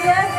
teenagers